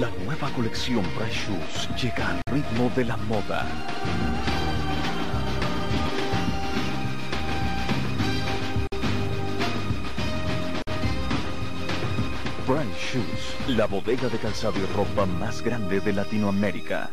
La nueva colección Price Shoes llega al ritmo de la moda. Price Shoes, la bodega de calzado y ropa más grande de Latinoamérica.